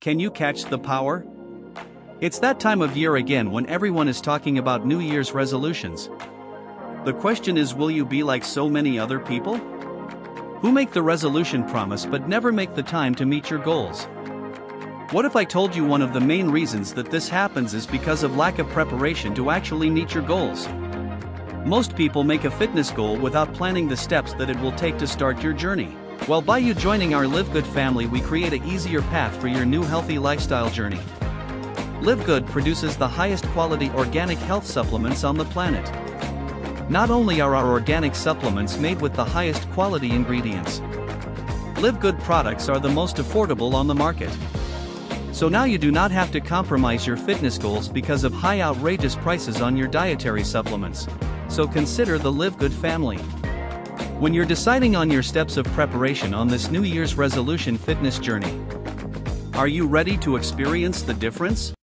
Can you catch the power? It's that time of year again when everyone is talking about New Year's resolutions. The question is will you be like so many other people? Who make the resolution promise but never make the time to meet your goals? What if I told you one of the main reasons that this happens is because of lack of preparation to actually meet your goals? Most people make a fitness goal without planning the steps that it will take to start your journey. Well, by you joining our Live Good family, we create an easier path for your new healthy lifestyle journey. Live Good produces the highest quality organic health supplements on the planet. Not only are our organic supplements made with the highest quality ingredients, Live Good products are the most affordable on the market. So now you do not have to compromise your fitness goals because of high outrageous prices on your dietary supplements. So consider the Live Good family. When you're deciding on your steps of preparation on this New Year's resolution fitness journey, are you ready to experience the difference?